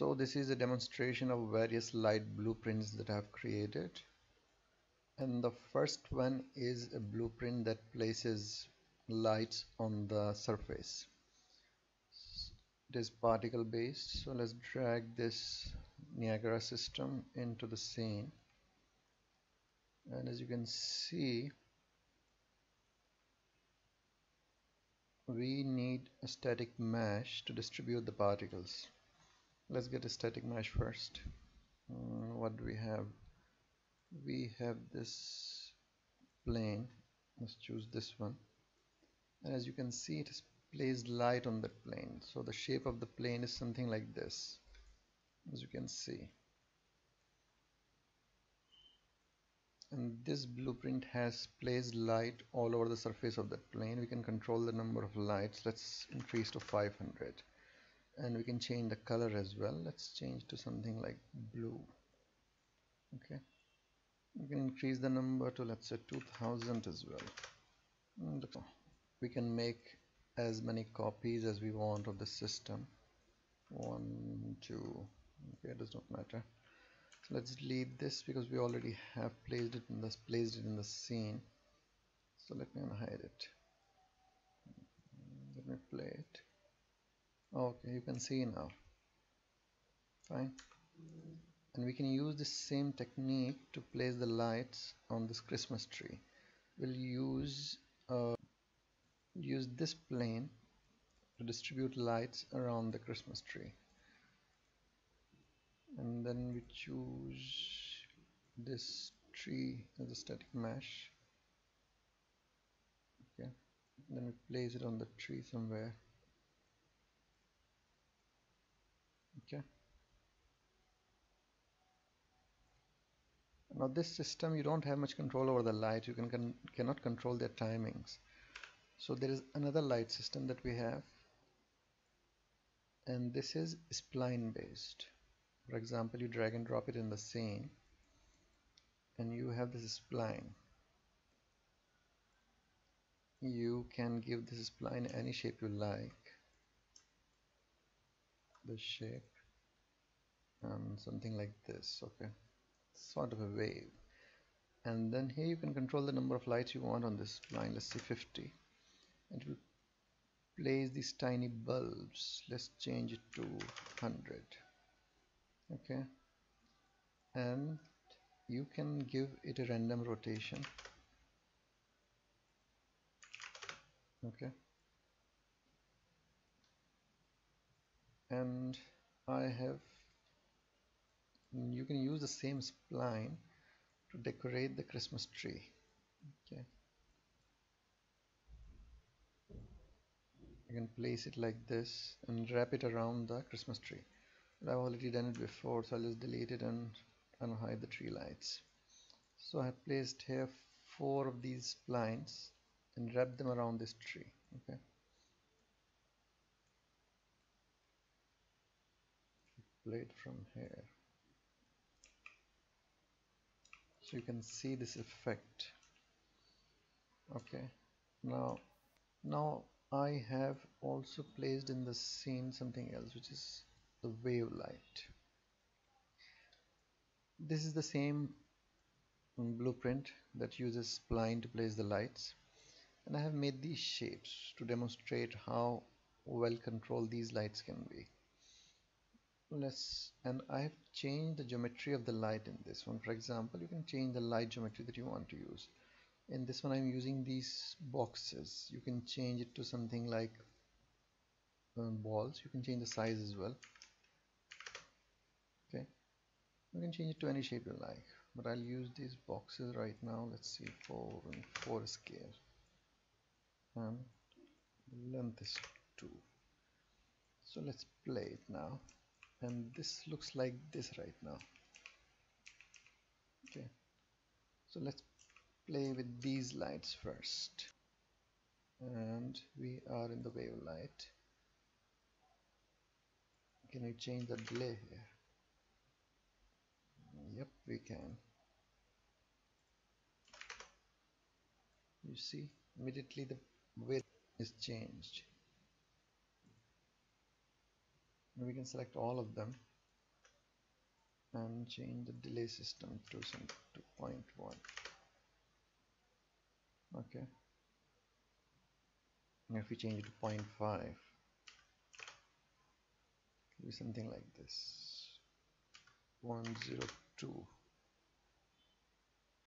so this is a demonstration of various light blueprints that I have created. And the first one is a blueprint that places lights on the surface. It is particle based. So let's drag this Niagara system into the scene. And as you can see we need a static mesh to distribute the particles let's get a static mesh first. Mm, what do we have? We have this plane. Let's choose this one. And as you can see it has placed light on that plane. So the shape of the plane is something like this as you can see. And this blueprint has placed light all over the surface of that plane. We can control the number of lights. Let's increase to 500 and we can change the color as well. Let's change to something like blue. Okay. We can increase the number to let's say 2000 as well. We can make as many copies as we want of the system. One two. Okay it does not matter. So let's delete this because we already have placed it in this placed it in the scene. So let me unhide it. Let me play it okay you can see now. Fine. And we can use the same technique to place the lights on this Christmas tree. We'll use uh, use this plane to distribute lights around the Christmas tree. And then we choose this tree as a static mesh. Okay. Then we place it on the tree somewhere okay now this system you don't have much control over the light. You can, can cannot control their timings. So there is another light system that we have. And this is spline based for example you drag and drop it in the scene and you have this spline. You can give this spline any shape you like. The shape and something like this okay sort of a wave. And then here you can control the number of lights you want on this line let's say 50 and we place these tiny bulbs. Let's change it to 100 okay. And you can give it a random rotation. Okay. And I have you can use the same spline to decorate the Christmas tree. Okay. You can place it like this and wrap it around the Christmas tree. But I've already done it before so I'll just delete it and unhide the tree lights. So I have placed here four of these splines and wrap them around this tree. Okay. It from here so you can see this effect. Okay. Now now I have also placed in the scene something else which is the wave light this is the same blueprint that uses spline to place the lights. And I have made these shapes to demonstrate how well controlled these lights can be let's and I have changed the geometry of the light in this one. For example you can change the light geometry that you want to use. In this one I'm using these boxes. You can change it to something like um, balls you can change the size as well. Okay. You can change it to any shape you like but I'll use these boxes right now. Let's see 4 and 4 scale and length is 2 so let's play it now and this looks like this right now. Okay. So let's play with these lights first. And we are in the wave light can you change the delay here? Yep we can. You see immediately the wave is changed and we can select all of them and change the delay system to some to 0.1 okay. If we change it to 0.5 be something like this. 102